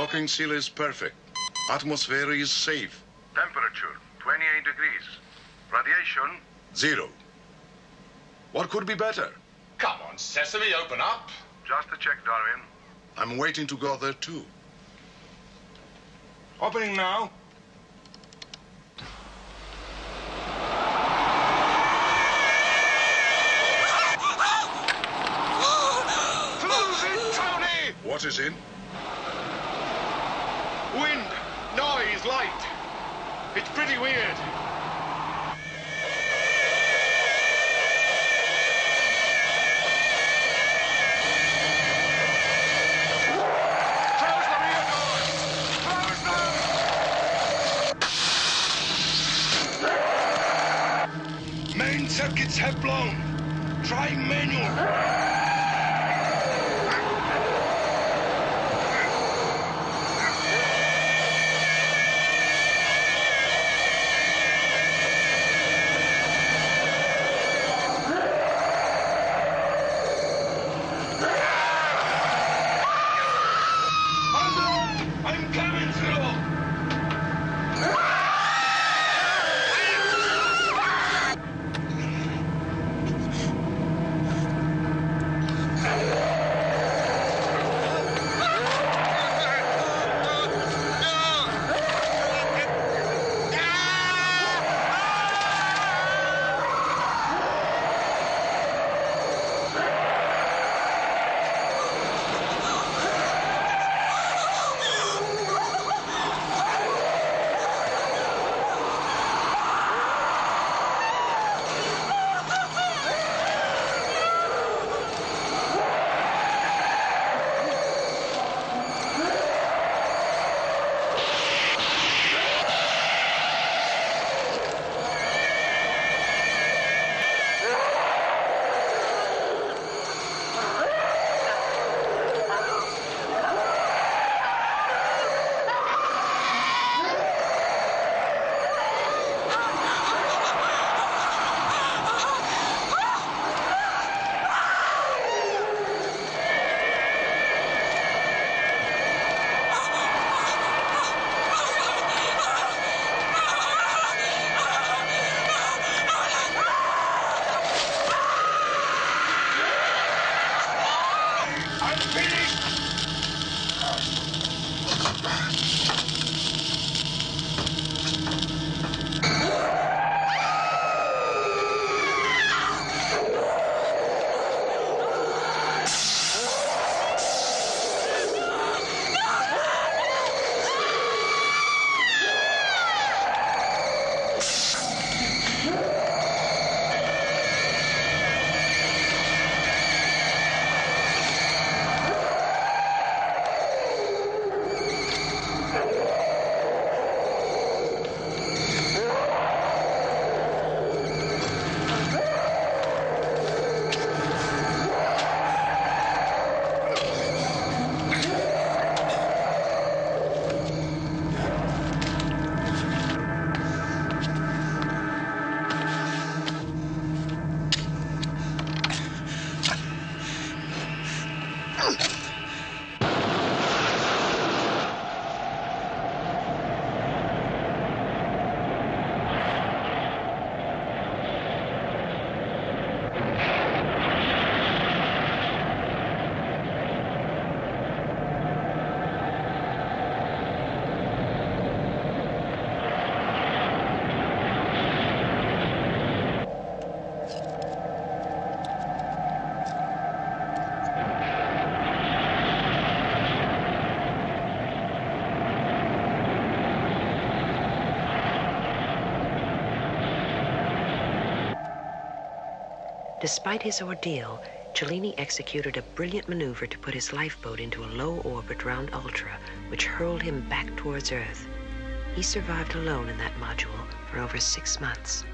Docking seal is perfect. Atmosphere is safe. Temperature, 28 degrees. Radiation, Zero. What could be better? Come on, Sesame, open up. just a check, Darwin. I'm waiting to go there too. Opening now. Close it, Tony! What is in? Noise, light. It's pretty weird. Main circuits have blown. Try manual. I'm finished. Despite his ordeal, Cellini executed a brilliant maneuver to put his lifeboat into a low orbit round Ultra, which hurled him back towards Earth. He survived alone in that module for over six months.